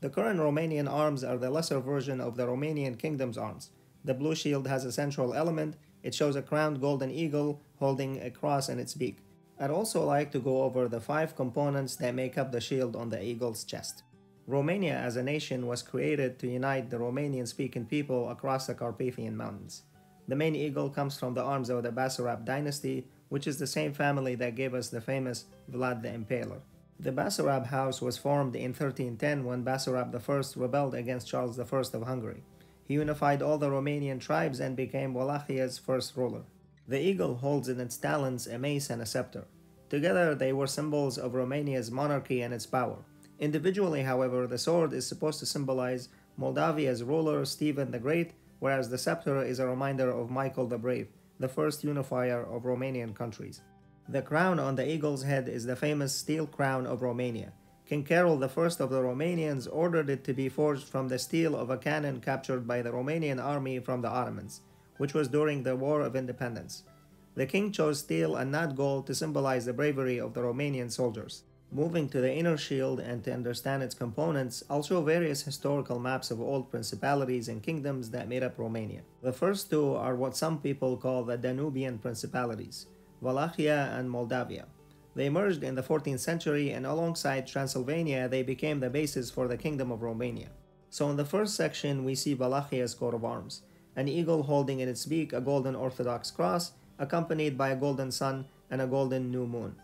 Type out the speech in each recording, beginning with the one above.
The current Romanian arms are the lesser version of the Romanian kingdom's arms. The blue shield has a central element. It shows a crowned golden eagle holding a cross in its beak. I'd also like to go over the five components that make up the shield on the eagle's chest. Romania as a nation was created to unite the Romanian-speaking people across the Carpathian Mountains. The main eagle comes from the arms of the Basarab dynasty, which is the same family that gave us the famous Vlad the Impaler. The Basarab house was formed in 1310 when Basarab I rebelled against Charles I of Hungary. He unified all the Romanian tribes and became Wallachia's first ruler. The eagle holds in its talons a mace and a scepter. Together they were symbols of Romania's monarchy and its power. Individually, however, the sword is supposed to symbolize Moldavia's ruler Stephen the Great, whereas the scepter is a reminder of Michael the Brave, the first unifier of Romanian countries. The crown on the eagle's head is the famous steel crown of Romania. King Carol I of the Romanians ordered it to be forged from the steel of a cannon captured by the Romanian army from the Ottomans, which was during the War of Independence. The king chose steel and not gold to symbolize the bravery of the Romanian soldiers. Moving to the inner shield and to understand its components, I'll show various historical maps of old principalities and kingdoms that made up Romania. The first two are what some people call the Danubian principalities, Wallachia and Moldavia. They emerged in the 14th century and alongside Transylvania they became the basis for the Kingdom of Romania. So in the first section we see Wallachia's coat of arms, an eagle holding in its beak a golden Orthodox cross accompanied by a golden sun and a golden new moon.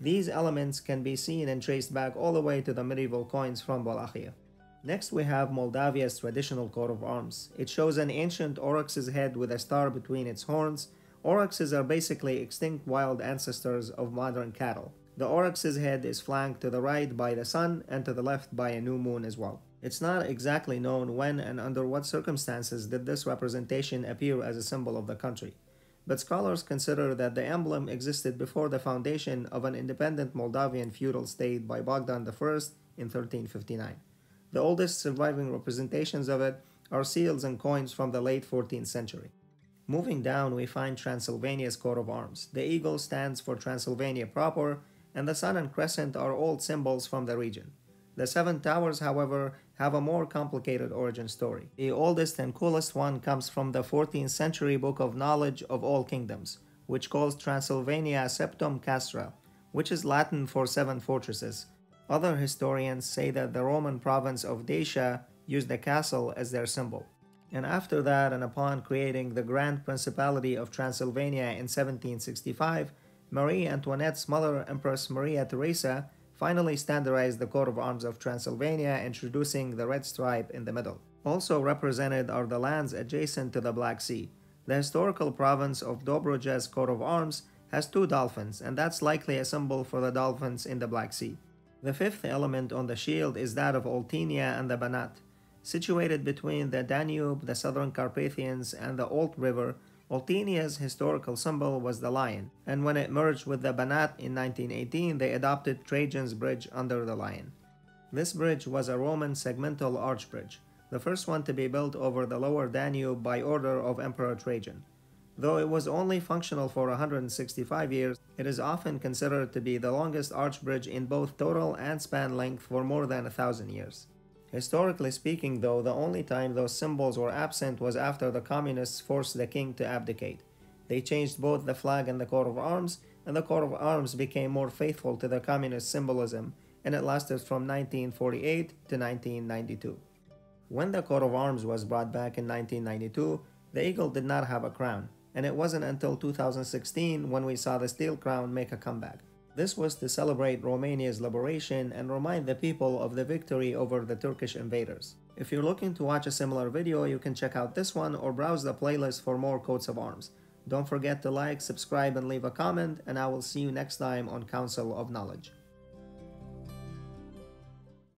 These elements can be seen and traced back all the way to the medieval coins from Wallachia. Next we have Moldavia's traditional coat of arms. It shows an ancient aurochs's head with a star between its horns. Aurochses are basically extinct wild ancestors of modern cattle. The aurochs's head is flanked to the right by the sun and to the left by a new moon as well. It's not exactly known when and under what circumstances did this representation appear as a symbol of the country but scholars consider that the emblem existed before the foundation of an independent Moldavian feudal state by Bogdan I in 1359. The oldest surviving representations of it are seals and coins from the late 14th century. Moving down, we find Transylvania's coat of arms. The eagle stands for Transylvania proper, and the sun and crescent are old symbols from the region. The Seven Towers, however, have a more complicated origin story. The oldest and coolest one comes from the 14th century book of Knowledge of All Kingdoms, which calls Transylvania Septem Castra, which is Latin for seven fortresses. Other historians say that the Roman province of Dacia used the castle as their symbol. And after that, and upon creating the Grand Principality of Transylvania in 1765, Marie Antoinette's mother, Empress Maria Theresa, finally standardized the coat of arms of Transylvania, introducing the red stripe in the middle. Also represented are the lands adjacent to the Black Sea. The historical province of Dobruja's coat of arms has two dolphins, and that's likely a symbol for the dolphins in the Black Sea. The fifth element on the shield is that of Oltenia and the Banat. Situated between the Danube, the southern Carpathians, and the Olt River, Oltenia's historical symbol was the lion, and when it merged with the Banat in 1918, they adopted Trajan's bridge under the lion. This bridge was a Roman segmental arch bridge, the first one to be built over the lower Danube by order of Emperor Trajan. Though it was only functional for 165 years, it is often considered to be the longest arch bridge in both total and span length for more than a thousand years. Historically speaking, though, the only time those symbols were absent was after the communists forced the king to abdicate. They changed both the flag and the coat of arms, and the coat of arms became more faithful to the communist symbolism, and it lasted from 1948 to 1992. When the coat of arms was brought back in 1992, the eagle did not have a crown, and it wasn't until 2016 when we saw the steel crown make a comeback. This was to celebrate Romania's liberation and remind the people of the victory over the Turkish invaders. If you're looking to watch a similar video, you can check out this one or browse the playlist for more coats of arms. Don't forget to like, subscribe, and leave a comment, and I will see you next time on Council of Knowledge.